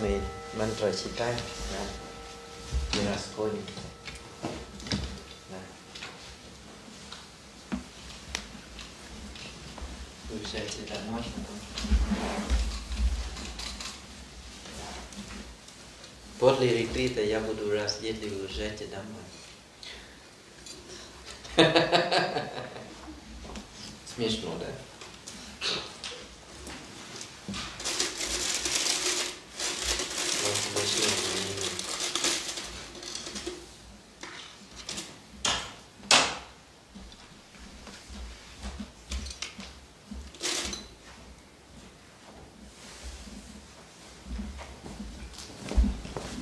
мы мантру читаем, да, не расходимся. Да. Уезжайте домой, После ретрита я буду раз в неделю уезжать домой. Смешно, да?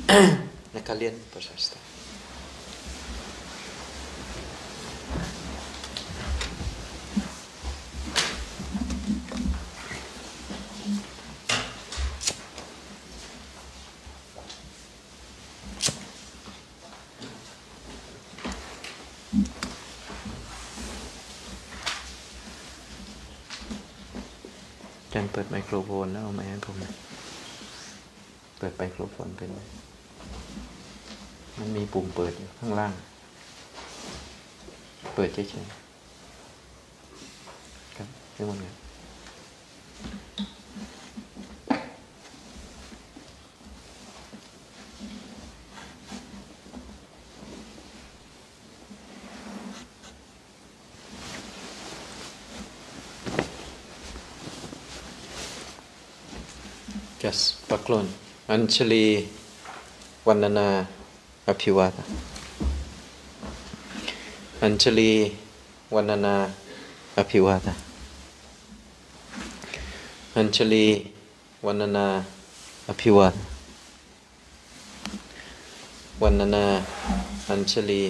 Nakalian Prasasta. Chân bật microphone đó ông em không này. Bật microphone bên này. มีปุ่มเปิดอยู่ข้างล่าง เปิดเฉยๆครับเรื่มันครับจัสปักลนอัญชลีวันนา อภิวาทอัญชลีวันนาอภิวาทอัญชลีวันนาอภิวาทวันนาอัญชลี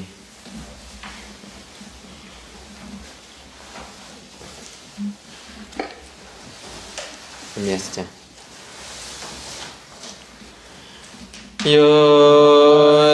เมียสจ้ะโย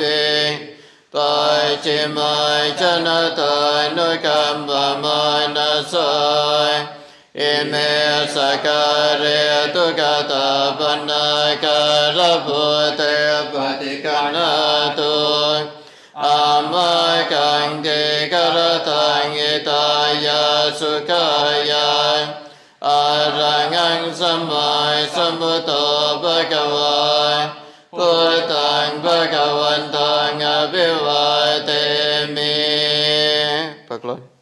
ปิปัจจิมัยชนะตานุกัมปมานาสาย อิเมสการตุกตาปนาการะพุเตปฏิกานาตุอามากังเกกรตังอิตายาสุขายาอารังังสมัยสมุตโตภะคะวาพุทธังภะคะวันตังอภิวาเตมิปักลนสุปฏิปันโนภะกลอย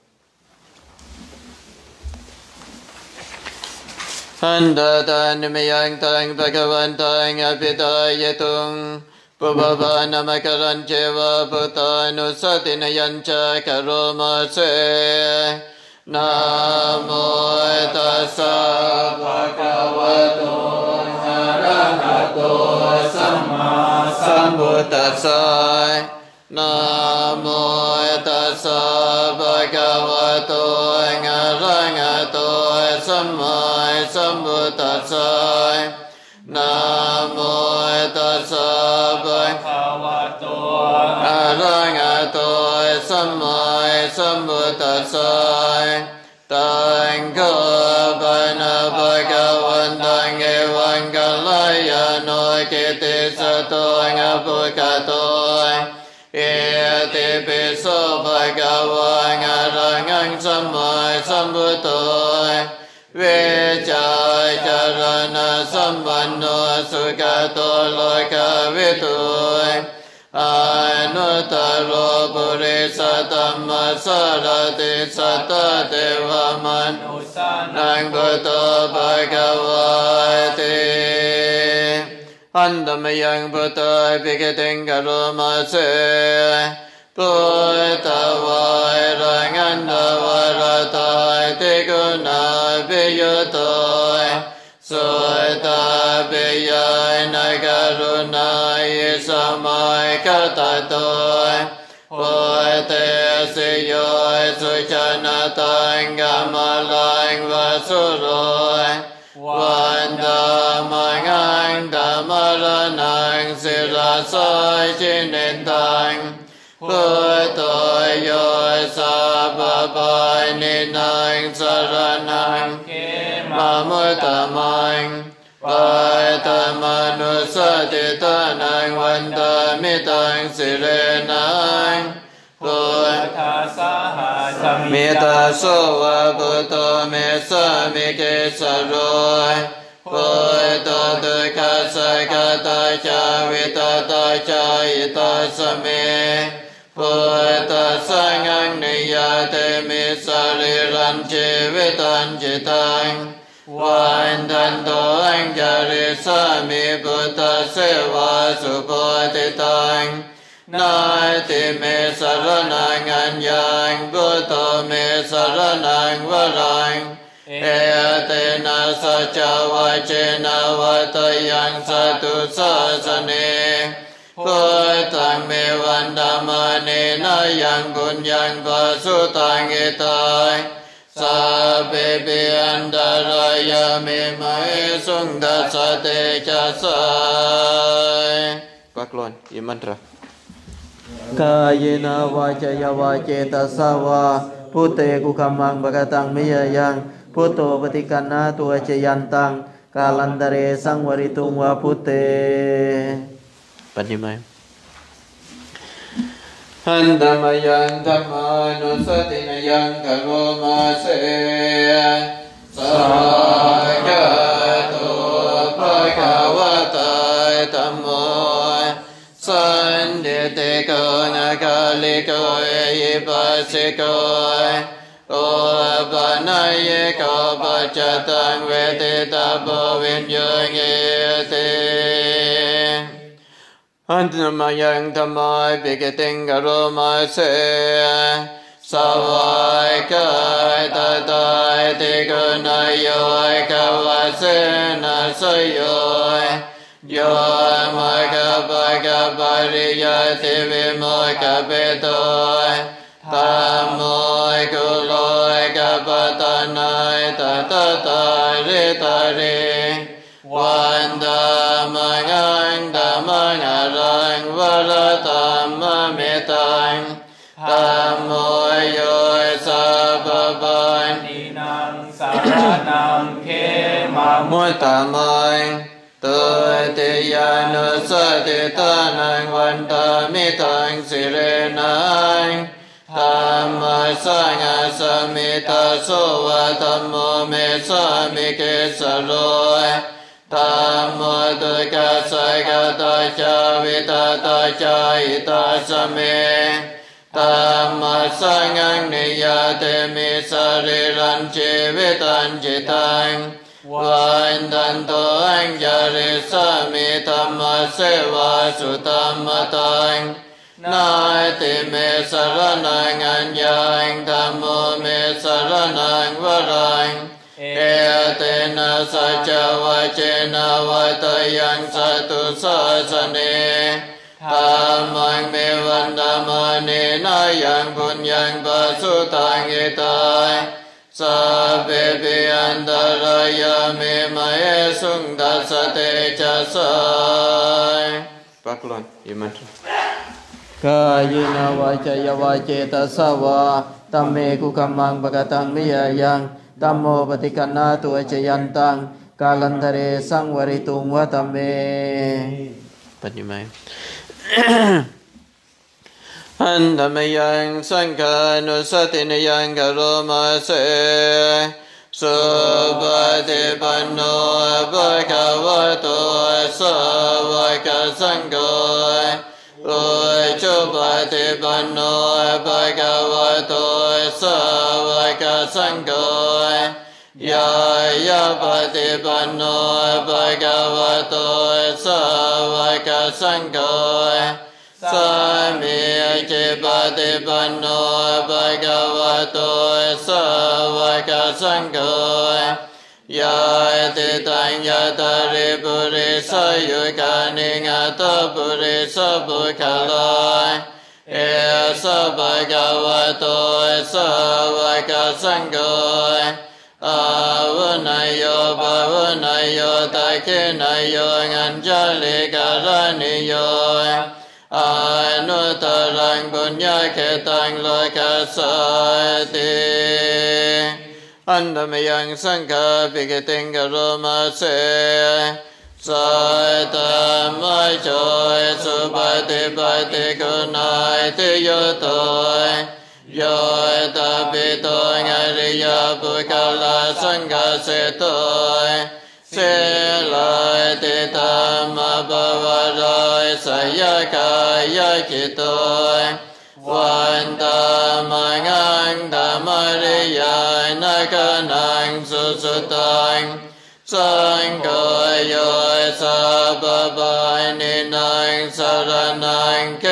ามกรันเจวะพุทธานุสตินยัญจกโรมา มมาสัมพุทธัสสะนะโมตัสสะภะคะวะโตอะระหะโตสัมมาสัมพุทธัสสะตังโฆปนะภะคะวันตังเอวังกัลยาโนกิติสะโตงอภุกโตเอติปิโสภะคะวังอะระหังสัมมาสัมพุทโธ เวจายจารณะสัมปันโนสุขโตโลกาวิทุยอนุตโรบุริสตัมมัสสรติสัตเทวมันนังกุโตภะกะวะติอันตมยังพุทธภิกขิงกโรมาเส Andamayan Bhutta Pikating Karumase Bhuttavai Rangandavaratai Tikuna Viyutai Sutta Viyai Nagarunai Samai Katatoi Bhutte Siyoi Suchanatang Gamalang Vasuroi วันดามังังดามรนังสิรสอยชินิตัง พุทโธโยสัพพายนินังสรนังมามุตตมังปัยตมนุสติตานังวันตามิตังสิเรนังพุทธาสหัสมิตาโสวะพุทโธเมสมิเกสโรยพุทโธตุคัสสะกตาจาวิตาตาจายิตาสเม พุทธสังฆนิยาเตมิสาริรันเจวิตันจิตังวันทันโตอังจาริสามิพุทธเสวาสุโพธิตังนาติเมสรนังอัญญังพุทโธเมสรนังวรังเอเตนะสัจวะเจนะวัตยังสตุสัสเน พุทธังเมวันดามเนนายังกุญญังปัสสุตังเอตายสัพเพเปอันดารายามิมะเอ สุงดัสสะเตจัสสายปักล อันตรายนาวาจยาวาเจตสาวาพุเตกุขมังบกตังมิยยังพุโตปฏิกันนาตัวเจยันตังกาลันตเรสังวริตุงวาพุเตปัญญมัยหันธรรมยังธรรมานุสตินยังกโมาเสสังฆาตุภะคะวะตาธัมโมสันเดเตโกนะกาลิโกเอหิปัสสิโกโอปะนายโกปัตังเวทิตาภวิต Antamayan tamai piketing karoma se Savai kai tatai tikunayoy kawase nasayoy Yoy makapakapariya tivimoy kapitoy Tamoy kuloy kapatanay tatatai ritari วันดามังังดาม งอรังวรตัมมะเมตังธรรมโมโยสัพพะนินังสารนังเขมามุตตะมังตุติยานุสติตานังวันตามิตังสิเรนังธรรมสังสมิตาโสวะ ธรรมตุกัสสกตาจาวิตาตาจายตาสเมธรรมะสังฆนิยาเตมิสริรันเจวิตันจิตังวันตันโตอัญญาริสามิธรรมเสวาสุธรรมตังนาติเมสรนังอัญญังธรรมเมสรนังวรัง เอเตนะสัจวะเจนะวัตยังสตุสัสเนธรรมังเมวันดามเนนายังพุญญังปัสสุตังเอตายสัพเพปิอันตรายาเมมะเอสุงดัสเตจัสสายปักลอนยิมันกายนาวาจยวาเจตสาวาตัมเมกุขมังบกตังมิยายัง ตัมโมปฏิกันนาตัวเจยันตังกาลันทะเรสังวริตุงวัตเมปัจจุบันอันธรรมยังสังฆานุสตินยังกโรมาเสสุปฏิปันโนภะคะวะโตสาวกสังโฆอุชุปฏิปันโนภะคะวะโตสา สังโฆยายาปฏิปันโนภะคะวะโตสาวกสังโฆสามีจิปฏิปันโนภะคะวะโตสาวกสังโฆยาติตัญญาตาริปุริสยุกานิงาตปุริสบุคลาย เอสภะคะวะโตสาวกสังโฆอาวุนายโยภาวุนายโยตะเคนายโยงัญจลิการณิโยอนุตรังบุญญาเขตังโลกัสสติอันธรรมยังสังฆาปิกติงกโรมาเส สายตามายจอยสุปฏิปฏิกุณายติโยโตยโยตาปิโตงอริยบุคลาสังฆเสโตยเสลายติตามะบวรายสยกายกิโตยวันตามังังธรรมริยานกนังสุสุตัง สังโฆโยสัพพายนินังสรนังเก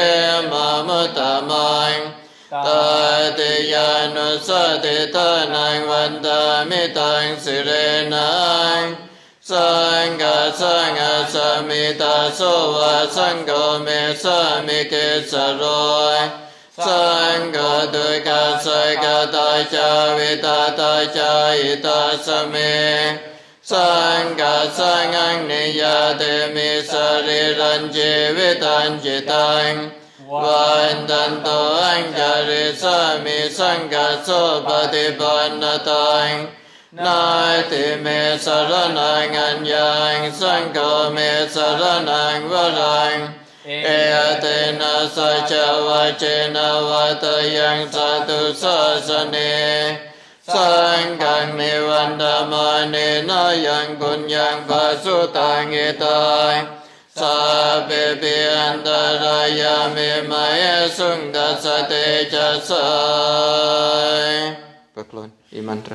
มมุตตะมังตาติยานุสติตานังวันตามิตังสิเรนังสังฆสังฆสมิตาโสวะสังโฆเมสามิเกสโรยสังฆตุกาสกตาจาวิตาตาจาอิตาสเม สังฆาสังฆังนิยาเตมิสริรันจิวิตันจิตังวันตันโตอังจาริสามิสังฆาโสปฏิปันนตังนาติเมสรนังอัญญังสังโฆเมสรนังวรังเอเตนะสัจวะเจนะวัตยังสัตุสัสเน สังฆังนิวันดามาเนนายังบุญยังปัสสุตังเอตายสัพเพปิอันตรายามิมาเยสุงดัสสเตจัสสายประกลอนอิมันตร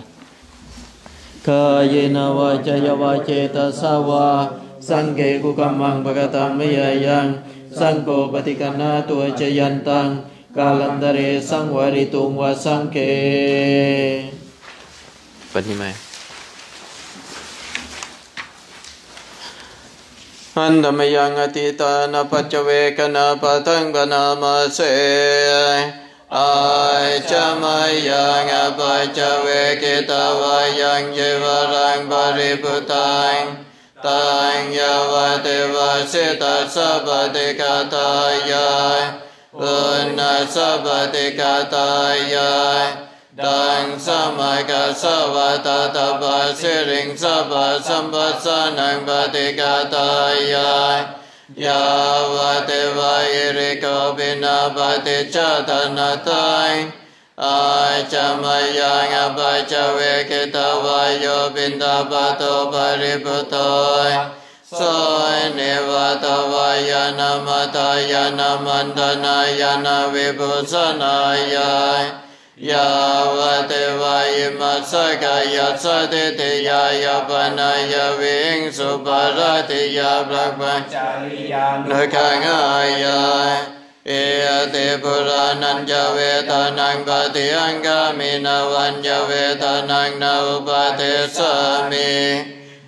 กายนวาจยวาเจตสาวาสังเกกุกัมมังปะกตังมยายังสังโฆปฏิกันนาตัวจยันตังกาลันตเรสังวริตุงวสังเก ปัญญมัยอันธรรมยังอติตานาปัจเจเตังสอาจามาเกิตาวายังเยวรังบริพุตังตังยาวเทวาสิตัสสะปฏิกาตายายอุณนัสสะปฏิกาตายายดังสมัยกัสวะตตาปัสสิริงสัพพะสัมปัสสะนังปฏิกาตายายาวเทวาอิริโกปินาปฏิจตนาตังอาจามายังอปัจเจเวกิตาวายโยปินตาปโตปริปุตโตโสยเนวตวายานามตายานามันตนายานาวิปุสนายาย ยาวเทวายมัสสกายสสติติยายปนายวิงสุปารติยาปรักปัญจาริยานุขังอายายเอติปุรานัญจเวทานังปฏิอังกามินาวันจเวทานังนาอุปเทสมิ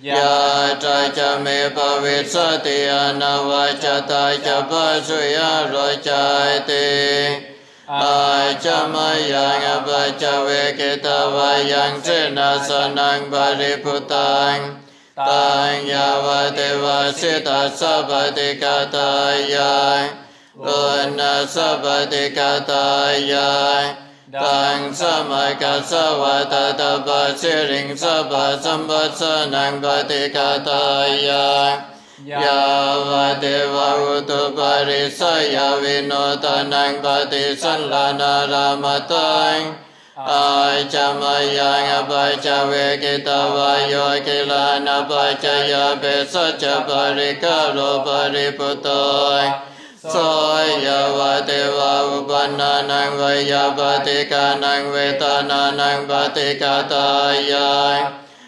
ยาตาจะเมภวิสติอนาวัจตาจะปัสุยโรจายติ Pachamayan apachavekitavayang sinasanang pariputang Tang yavativasita sabatikatayang Una sabatikatayang Tang samakasavatatapasiring sabasambasanang patikatayang Yavadeva Utuparisaya Vinotanang Pati Sanlana Ramatang Achamayang Apachawe Kitavayo Kilana Pachaya Besacha Parikalo Pariputang Soyavadeva Upananang Vayapatikanang Vetananang Patikatayang